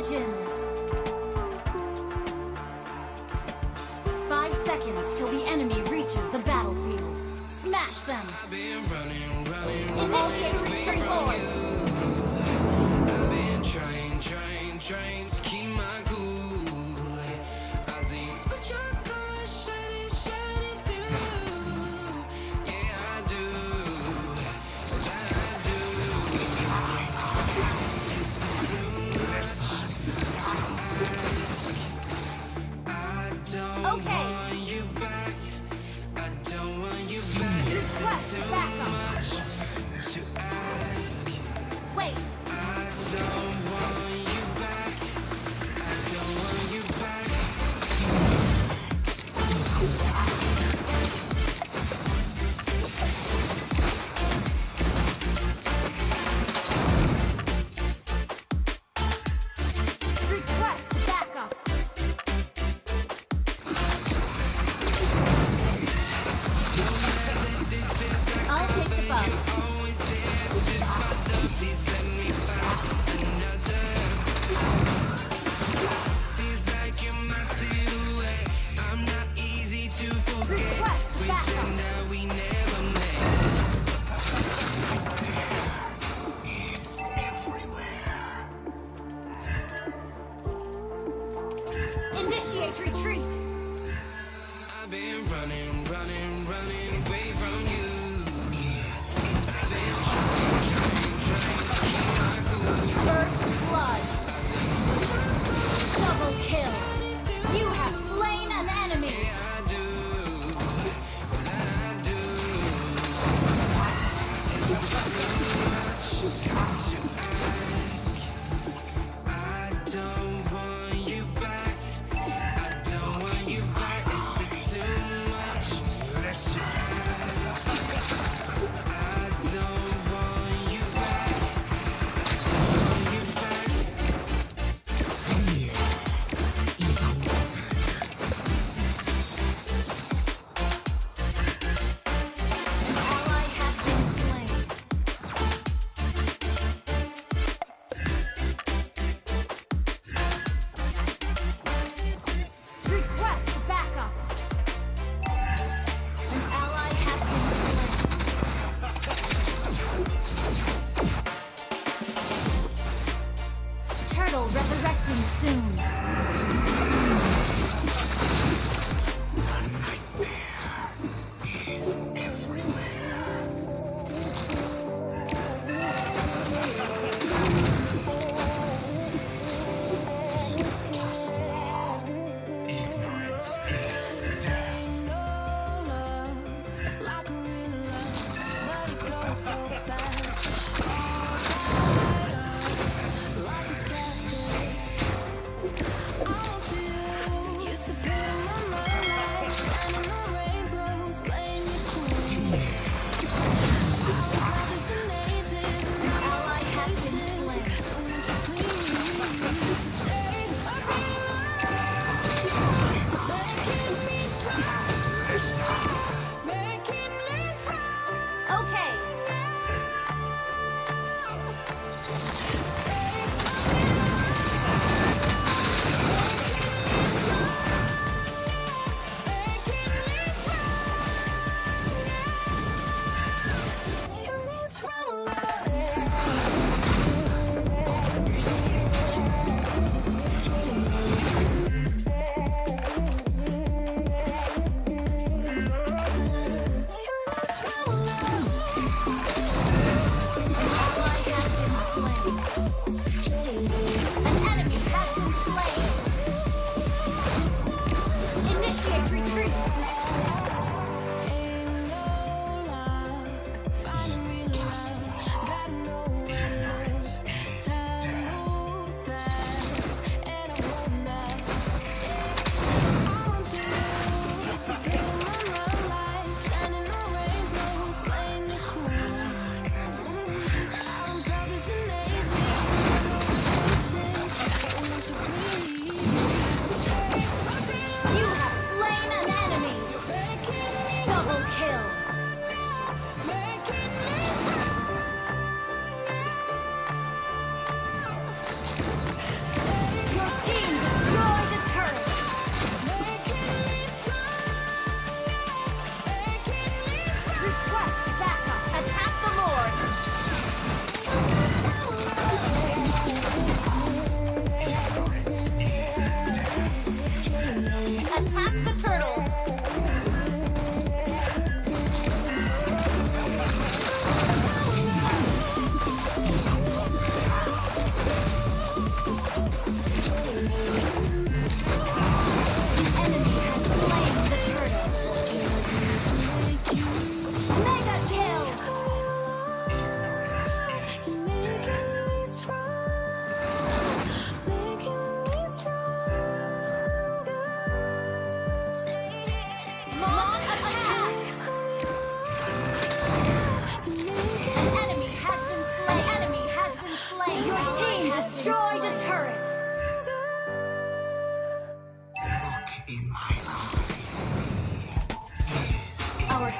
Legends! Five seconds till the enemy reaches the battlefield. Smash them! Initiate retreat forward!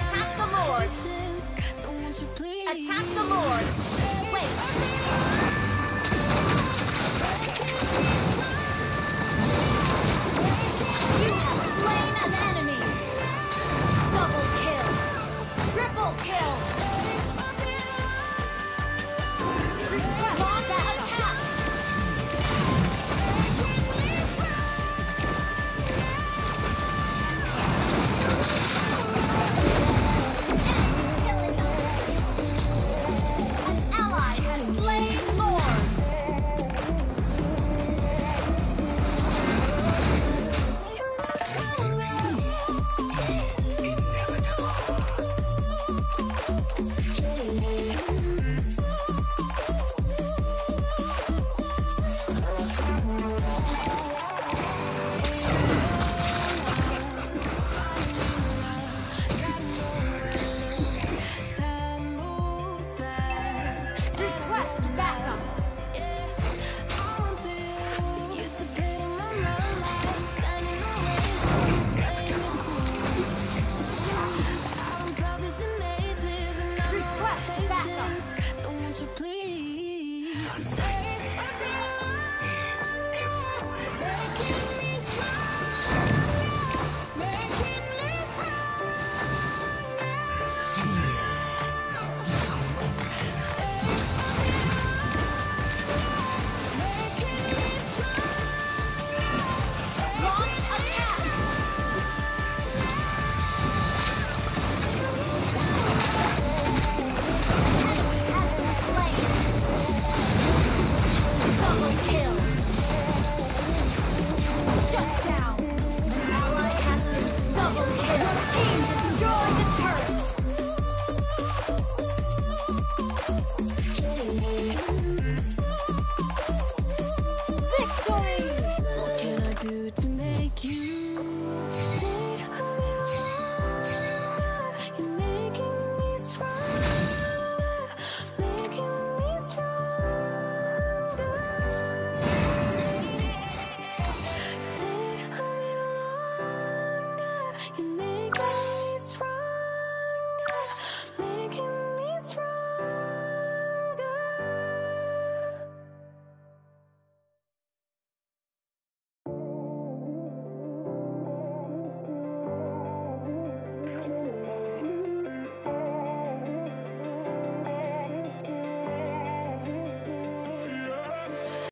Attack the Lord. Attack the Lord. Wait.